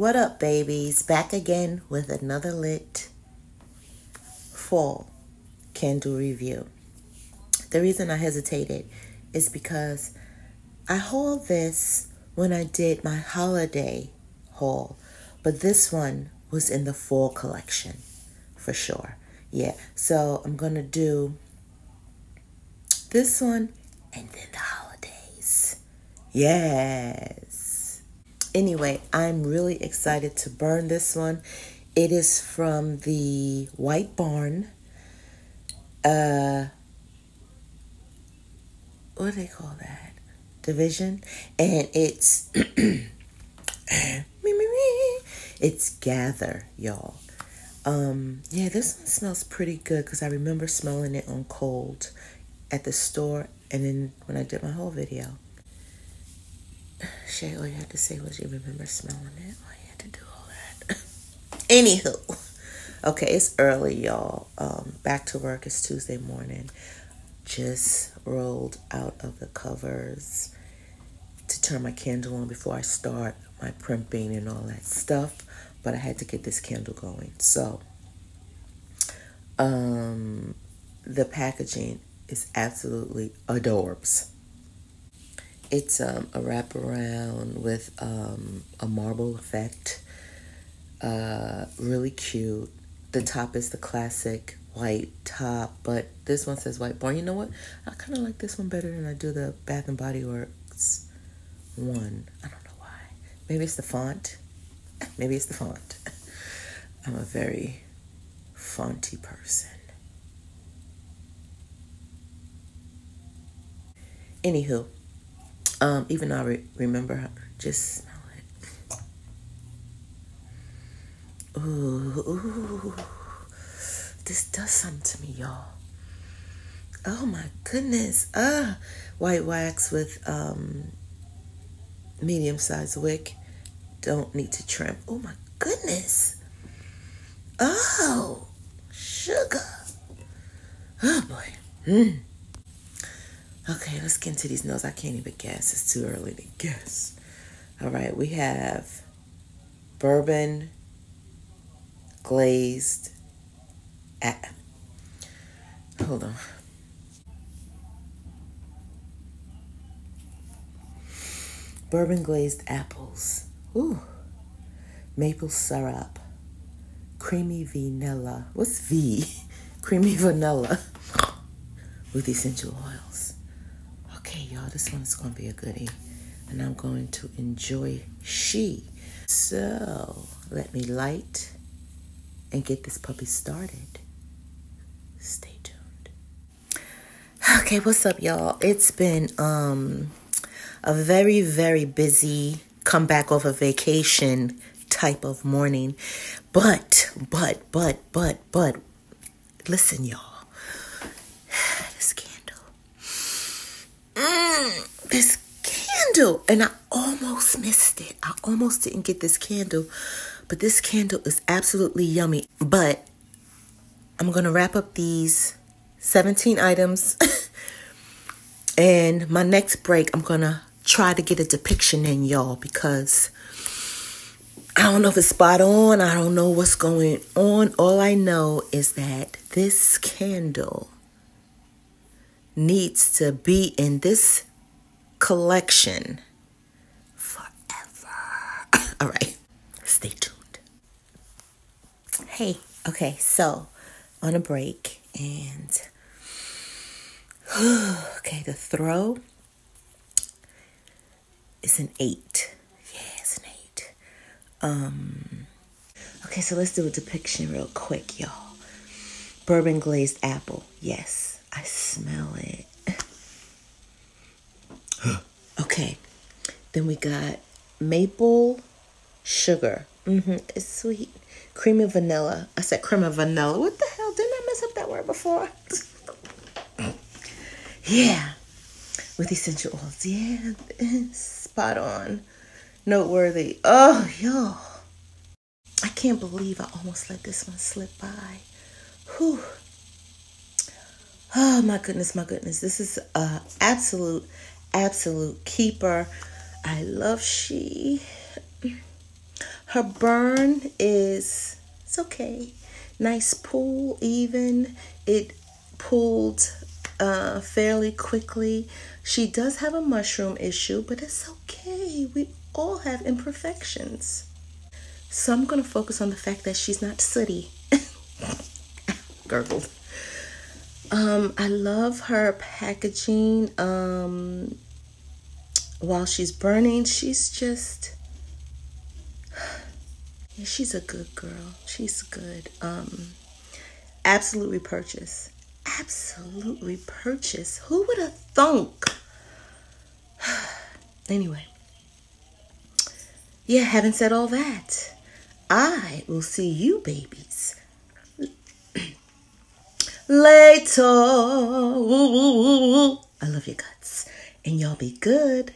What up, babies? Back again with another lit fall candle review. The reason I hesitated is because I hauled this when I did my holiday haul, but this one was in the fall collection for sure. Yeah, so I'm gonna do this one and then the holidays. Yes. Anyway, I'm really excited to burn this one. It is from the White Barn. Uh, what do they call that? Division, and it's it's gather, y'all. Um, yeah, this one smells pretty good because I remember smelling it on cold at the store and then when I did my whole video. All you had to say was you remember smelling it. All you had to do all that. Anywho. Okay, it's early, y'all. Um, back to work. It's Tuesday morning. Just rolled out of the covers to turn my candle on before I start my primping and all that stuff. But I had to get this candle going. So, um, the packaging is absolutely adorbs. It's um, a wraparound with um, a marble effect. Uh, really cute. The top is the classic white top, but this one says white barn. You know what? I kind of like this one better than I do the Bath and Body Works one. I don't know why. Maybe it's the font. Maybe it's the font. I'm a very fonty person. Anywho, um, even though I re- remember just smell it. Ooh, ooh, this does something to me, y'all. Oh my goodness. Ah, white wax with um, medium sized wick. Don't need to trim. Oh my goodness. Oh, sugar. Oh boy. Mm. Okay, let's get into these notes. I can't even guess. It's too early to guess. All right, we have bourbon glazed. At, hold on. Bourbon glazed apples. Ooh. Maple syrup. Creamy vanilla. What's V? Creamy vanilla with essential oils. Okay, y'all, this one's going to be a goodie. And I'm going to enjoy she. So, let me light and get this puppy started. Stay tuned. Okay, what's up, y'all? It's been um a very, very busy come back off a vacation type of morning. But, but, but, but, but, listen, y'all. mm, this candle. And I almost missed it. I almost didn't get this candle. But this candle is absolutely yummy. But I'm going to wrap up these 17 items. and my next break, I'm going to try to get a depiction in, y'all, because I don't know if it's spot on. I don't know what's going on. All I know is that this candle needs to be in this collection forever. All right, stay tuned. Hey, okay, so on a break and okay, the throw is an eight. Yeah, an eight. Um, okay, so let's do a depiction real quick, y'all. Bourbon glazed apple. Yes, I smell it. Okay. Then we got maple sugar. Mm-hmm. It's sweet. Creamy vanilla. I said cream of vanilla. What the hell? Didn't I mess up that word before? yeah. With essential oils. Yeah. Spot on. Noteworthy. Oh, y'all. I can't believe I almost let this one slip by. Whew. Oh my goodness, my goodness. This is a absolute, absolute keeper. I love she. Her burn is it's okay. Nice pull, even. It pulled uh, fairly quickly. She does have a mushroom issue, but it's okay. We all have imperfections. So I'm going to focus on the fact that she's not sooty. Gurgled. Um, I love her packaging. Um, while she's burning, she's just she's a good girl. She's good. Um, absolutely purchase. Absolutely purchase. Who would have thunk? anyway, yeah, having said all that, I will see you babies later. I love your guts. And y'all be good.